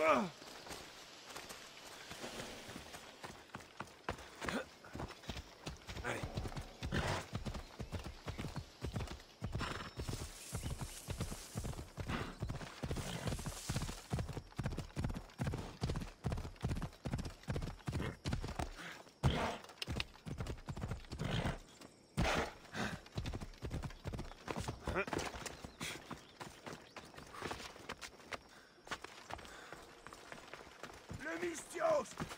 Huh?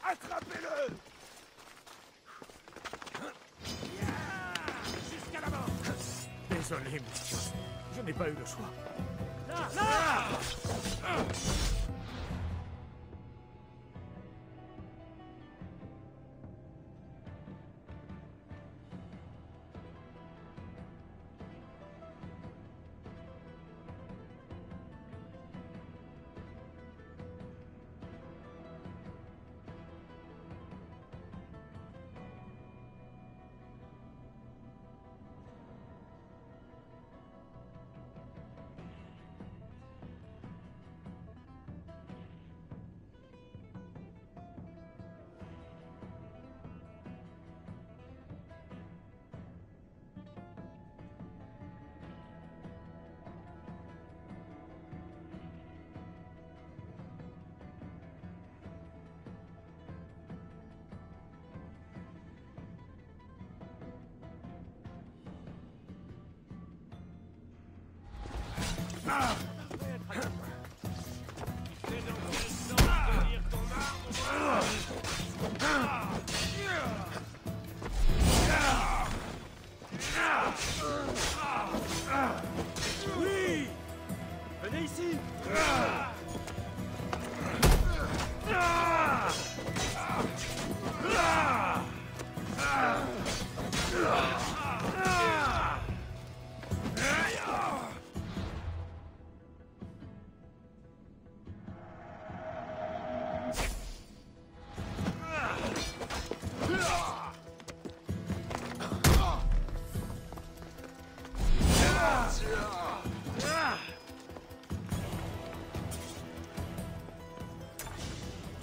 Attrapez-le Jusqu'à la mort Désolé, Mystios. Je n'ai pas eu le choix. Là Là Ah!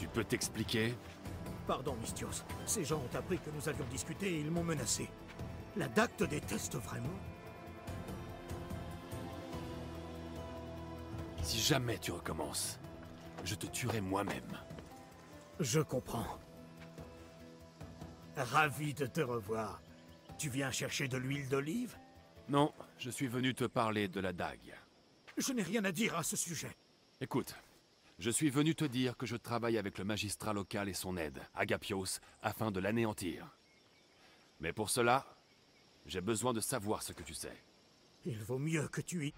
Peux t'expliquer? Pardon, Mystios. Ces gens ont appris que nous avions discuté et ils m'ont menacé. La DAC te déteste vraiment Si jamais tu recommences, je te tuerai moi-même. Je comprends. Ravi de te revoir. Tu viens chercher de l'huile d'olive? Non, je suis venu te parler de la dague. Je n'ai rien à dire à ce sujet. Écoute, je suis venu te dire que je travaille avec le magistrat local et son aide, Agapios, afin de l'anéantir. Mais pour cela, j'ai besoin de savoir ce que tu sais. Il vaut mieux que tu y...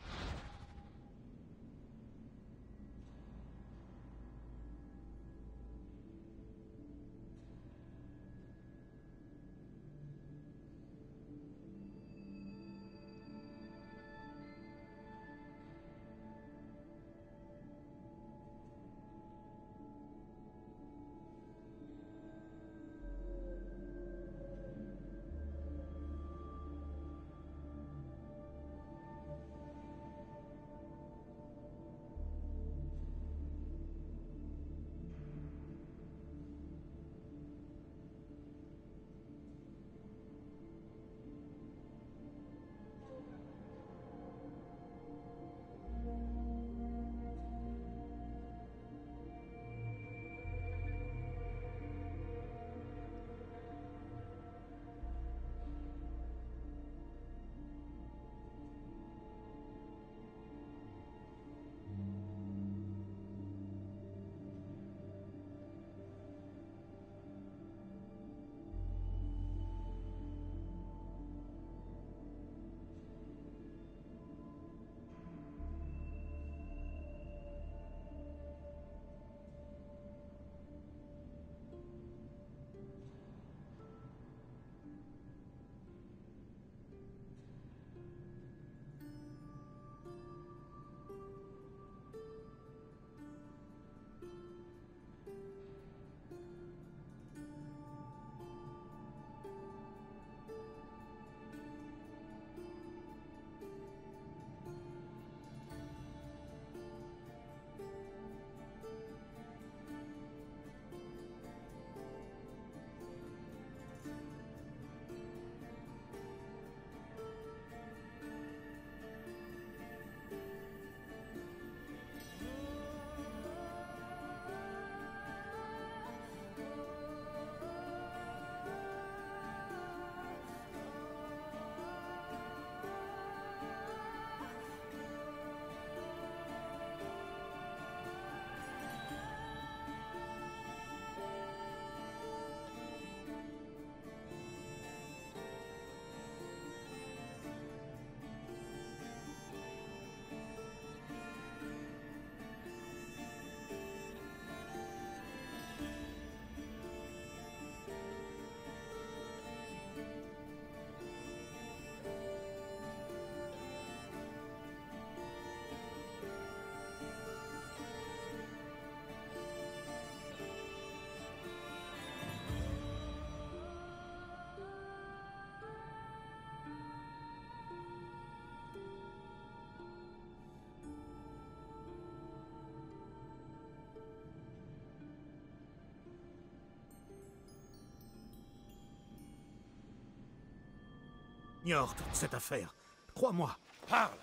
ignore toute cette affaire. Crois-moi, Parle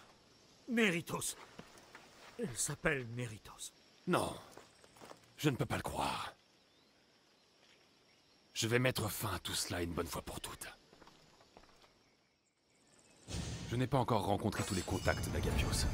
Neritos. Elle s'appelle Neritos. Non. Je ne peux pas le croire. Je vais mettre fin à tout cela une bonne fois pour toutes. Je n'ai pas encore rencontré tous les contacts d'Agapios.